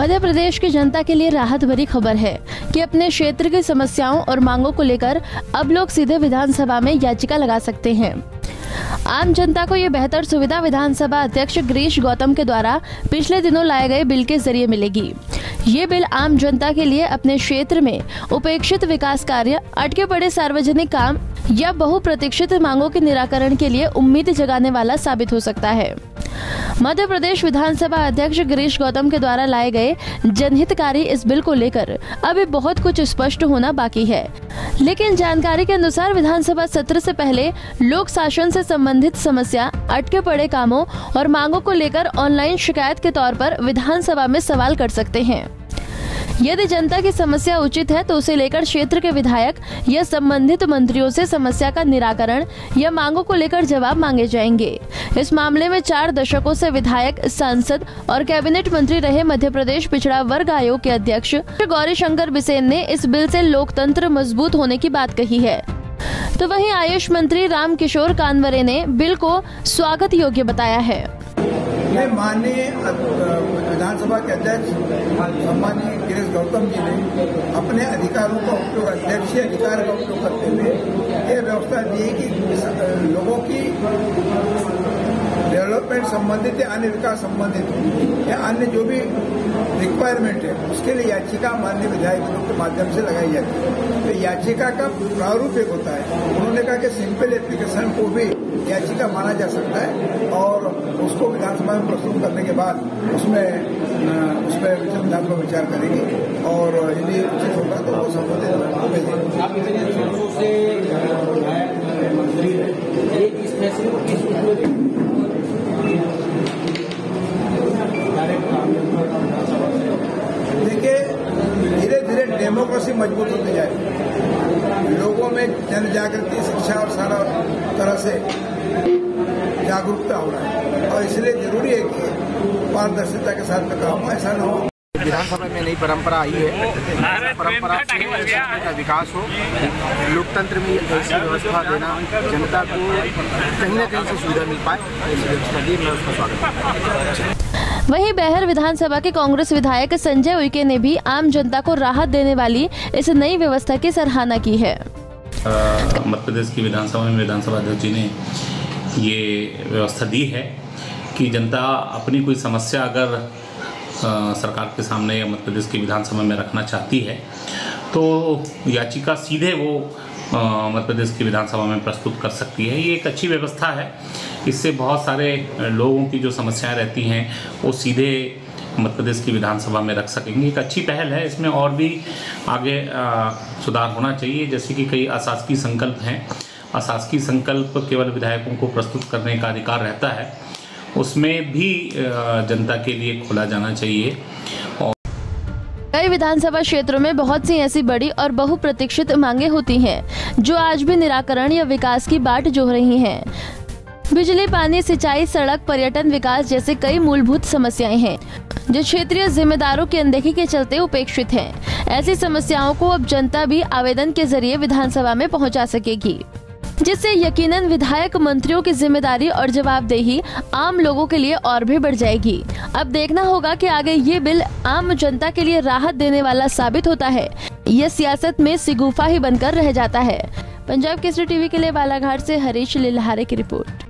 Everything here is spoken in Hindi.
मध्य प्रदेश की जनता के लिए राहत भरी खबर है कि अपने क्षेत्र की समस्याओं और मांगों को लेकर अब लोग सीधे विधानसभा में याचिका लगा सकते हैं। आम जनता को ये बेहतर सुविधा विधानसभा अध्यक्ष गिरीश गौतम के द्वारा पिछले दिनों लाए गए बिल के ज़रिए मिलेगी। ये बिल आम जनता के लिए अपने क्षेत्र में उपेक्षित विकास कार्य, अटके पड़े सार्वजनिक काम या बहुप्रतीक्षित मांगों के निराकरण के लिए उम्मीद जगाने वाला साबित हो सकता है। मध्य प्रदेश विधानसभा अध्यक्ष गिरीश गौतम के द्वारा लाए गए जनहितकारी इस बिल को लेकर अभी बहुत कुछ स्पष्ट होना बाकी है। लेकिन जानकारी के अनुसार विधानसभा सत्र से पहले लोक शासन से संबंधित समस्या, अटके पड़े कामों और मांगों को लेकर ऑनलाइन शिकायत के तौर पर विधानसभा में सवाल कर सकते हैं। यदि जनता की समस्या उचित है तो उसे लेकर क्षेत्र के विधायक या संबंधित मंत्रियों से समस्या का निराकरण या मांगों को लेकर जवाब मांगे जाएँगे। इस मामले में चार दशकों से विधायक, सांसद और कैबिनेट मंत्री रहे मध्य प्रदेश पिछड़ा वर्ग आयोग के अध्यक्ष गौरी शंकर बिसेन ने इस बिल से लोकतंत्र मज़बूत होने की बात कही है। तो वहीं आयुष मंत्री राम किशोर कानवरे ने बिल को स्वागत योग्य बताया है। मैं माननीय विधानसभा के अध्यक्ष सम्मानीय गिरीश गौतम जी ने अपने अधिकारों का उपयोग, अध्यक्षीय अधिकार का उपयोग करते हुए यह व्यवस्था दी कि लोगों की डेवलपमेंट संबंधित या अन्य विकास संबंधित या अन्य जो भी रिक्वायरमेंट है, उसके लिए याचिका माननीय विधायकों के माध्यम से लगाई जाती है। तो याचिका का प्रारूप एक होता है। उन्होंने कहा कि सिंपल एप्लीकेशन को भी याचिका माना जा सकता है और उसको विधानसभा में प्रस्तुत करने के बाद उसमें उस पर विधानसभा विचार करेगी। और यदि उचित होगा तो वो संबंधित देखिए धीरे धीरे डेमोक्रेसी मज़बूत होती जाए लोगों में जन जागृति शिक्षा और सारा तरह से जागरूकता हो रहा है। और इसलिए ज़रूरी है कि पारदर्शिता के साथ में काम ऐसा न हो। विधानसभा में नई परंपरा आई है। परंपरा का विकास हो। लोकतंत्र में ऐसी व्यवस्था देना जनता को कहीं ना कहीं से सुविधा मिल पाए। ऐसी व्यवस्था दी मैं उसका स्वागत वहीं बेहर विधानसभा के कांग्रेस विधायक संजय उइके ने भी आम जनता को राहत देने वाली इस नई व्यवस्था की सराहना की है। मध्य प्रदेश की विधानसभा में विधानसभा अध्यक्ष जी ने ये व्यवस्था दी है कि जनता अपनी कोई समस्या अगर आ, सरकार के सामने या मध्य प्रदेश की विधानसभा में रखना चाहती है तो याचिका सीधे वो मध्य प्रदेश की विधानसभा में प्रस्तुत कर सकती है। ये एक अच्छी व्यवस्था है। इससे बहुत सारे लोगों की जो समस्याएँ रहती हैं वो सीधे मध्य प्रदेश की विधानसभा में रख सकेंगे। एक अच्छी पहल है। इसमें और भी आगे आ, सुधार होना चाहिए। जैसे कि कई अशासकीय संकल्प हैं। अशासकीय संकल्प केवल विधायकों को प्रस्तुत करने का अधिकार रहता है। उसमें भी जनता के लिए खोला जाना चाहिए। कई विधानसभा क्षेत्रों में बहुत सी ऐसी बड़ी और बहुप्रतीक्षित मांगे होती हैं, जो आज भी निराकरण या विकास की बाट जो रही हैं बिजली, पानी, सिंचाई, सड़क, पर्यटन, विकास जैसे कई मूलभूत समस्याएँ हैं, जो क्षेत्रीय जिम्मेदारों की अनदेखी के चलते उपेक्षित हैं। ऐसी समस्याओं को अब जनता भी आवेदन के ज़रिए विधानसभा में पहुँचा सकेगी जिससे यकीनन विधायक मंत्रियों की ज़िम्मेदारी और जवाबदेही आम लोगों के लिए और भी बढ़ जाएगी। अब देखना होगा कि आगे ये बिल आम जनता के लिए राहत देने वाला साबित होता है। यह सियासत में सिगुफा ही बनकर रह जाता है। पंजाब केसरी टीवी के लिए बालाघाट से हरीश लिल्हारे की रिपोर्ट।